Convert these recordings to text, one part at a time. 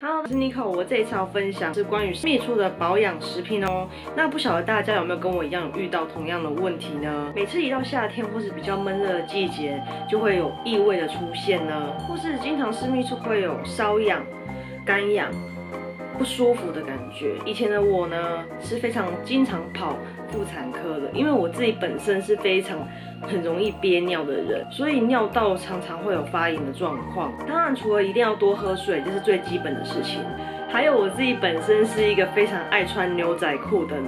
Hello，我是 Nico，我这一次要分享是关于私密处的保养食品哦。那不晓得大家有没有跟我一样有遇到同样的问题呢？每次一到夏天或是比较闷热的季节，就会有异味的出现呢，或是经常私密处会有瘙痒、干痒、不舒服的感觉。以前的我呢是非常经常跑妇产科的，因为我自己本身是非常很容易憋尿的人，所以尿道常常会有发炎的状况。当然，除了一定要多喝水，这是最基本的事情。还有我自己本身是一个非常爱穿牛仔裤的人，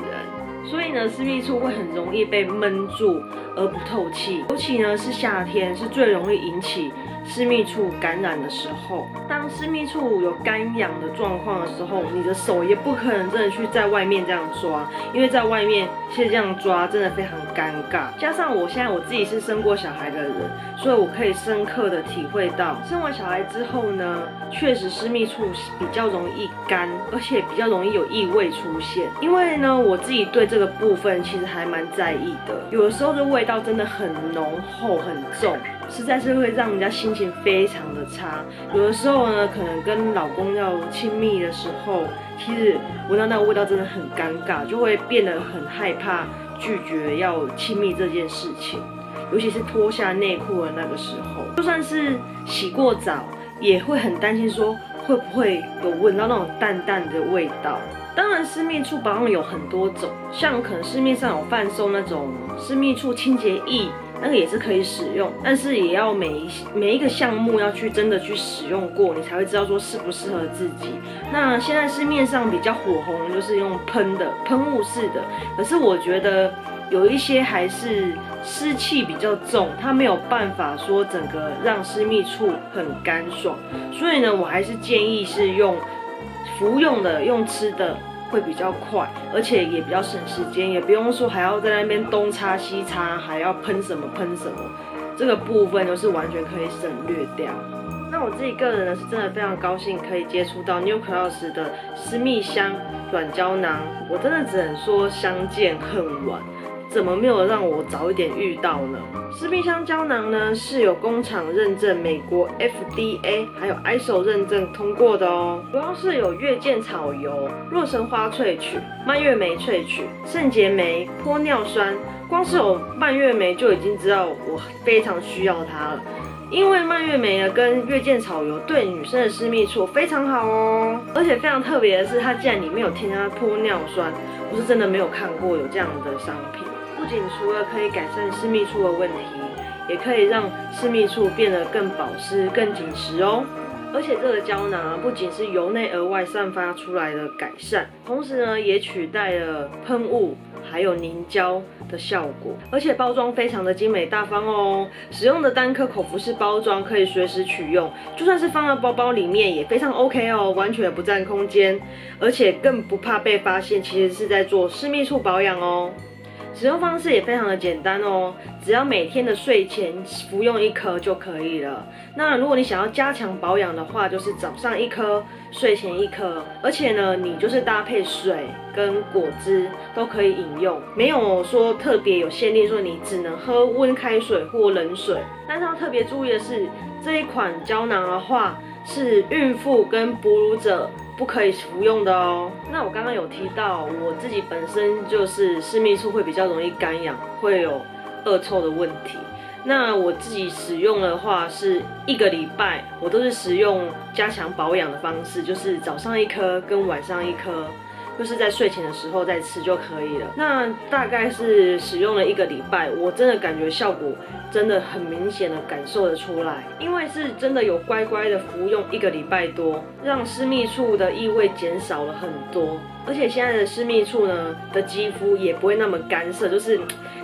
所以呢，私密处会很容易被闷住而不透气，尤其呢是夏天是最容易引起。私密处感染的时候，当私密处有干痒的状况的时候，你的手也不可能真的去在外面这样抓，因为在外面其实这样抓真的非常尴尬。加上我现在我自己是生过小孩的人，所以我可以深刻的体会到，生完小孩之后呢，确实私密处比较容易干，而且比较容易有异味出现。因为呢，我自己对这部分其实还蛮在意的，有的时候这味道真的很浓厚很重。实在是会让人家心情非常的差。有的时候呢，可能跟老公要亲密的时候，其实闻到那个味道真的很尴尬，就会变得很害怕拒绝要亲密这件事情。尤其是脱下内裤的那个时候，就算是洗过澡，也会很担心说会不会有闻到那种淡淡的味道。当然，私密处保养有很多种，像可能市面上有贩售那种私密处清洁液。那个也是可以使用，但是也要每一每一个项目要去真的去使用过，你才会知道说适不适合自己。那现在市面上比较火红，就是用喷的喷雾式的，可是我觉得有一些还是湿气比较重，它没有办法说整个让私密处很干爽，所以呢，我还是建议是用服用的，用吃的。会比较快，而且也比较省时间，也不用说还要在那边东擦西擦，还要喷什么喷什么，这个部分都是完全可以省略掉。那我自己个人呢，是真的非常高兴可以接触到 New Class 的私密香软胶囊，我真的只能说相见恨晚。怎么没有让我早一点遇到呢？私密香胶囊呢是有工厂认证，美国 FDA 还有 ISO 认证通过的哦。主要是有月见草油、洛神花萃取、蔓越莓萃取、圣洁酶、玻尿酸。光是有蔓越莓就已经知道我非常需要它了，因为蔓越莓啊跟月见草油对女生的私密处非常好哦。而且非常特别的是，它竟然里面有添加玻尿酸，我是真的没有看过有这样的商品。不仅除了可以改善私密处的问题，也可以让私密处变得更保湿、更紧实哦。而且这个胶囊不仅是由内而外散发出来的改善，同时呢也取代了喷雾还有凝胶的效果。而且包装非常的精美大方哦，使用的单颗口服式包装可以随时取用，就算是放在包包里面也非常 OK 哦，完全不占空间，而且更不怕被发现，其实是在做私密处保养哦。使用方式也非常的简单哦，只要每天的睡前服用一颗就可以了。那如果你想要加强保养的话，就是早上一颗，睡前一颗。而且呢，你就是搭配水跟果汁都可以饮用，没有说特别有限定说你只能喝温开水或冷水。但是要特别注意的是，这一款胶囊的话是孕妇跟哺乳者。不可以服用的哦。那我刚刚有提到，我自己本身就是私密处会比较容易干痒，会有恶臭的问题。那我自己使用的话，是一个礼拜我都是使用加强保养的方式，就是早上一颗跟晚上一颗。就是在睡前的时候再吃就可以了。那大概是使用了一个礼拜，我真的感觉效果真的很明显的感受得出来，因为是真的有乖乖的服用一个礼拜多，让私密处的异味减少了很多，而且现在的私密处呢的肌肤也不会那么干涩，就是。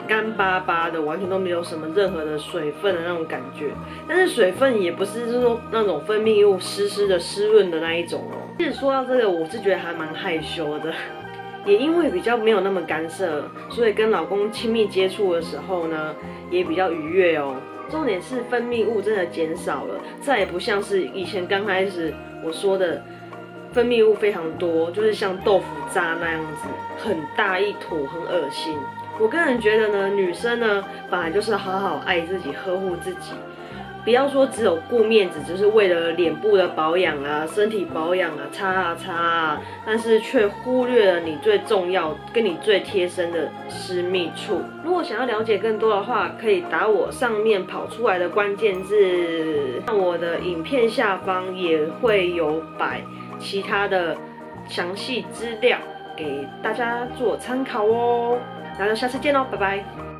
干巴巴的，完全都没有什么任何的水分的那种感觉，但是水分也不是说那种分泌物湿湿的湿润的那一种哦。其实说到这个，我是觉得还蛮害羞的，也因为比较没有那么干涉，所以跟老公亲密接触的时候呢，也比较愉悦哦。重点是分泌物真的减少了，再也不像是以前刚开始我说的分泌物非常多，就是像豆腐渣那样子，很大一坨，很恶心。我个人觉得呢，女生呢本来就是好好爱自己、呵护自己，不要说只有顾面子，只是为了脸部的保养啊、身体保养啊擦啊擦啊，但是却忽略了你最重要、跟你最贴身的私密处。如果想要了解更多的话，可以打我上面跑出来的关键字，那我的影片下方也会有摆其他的详细资料给大家做参考哦。那就下次见喽，拜拜。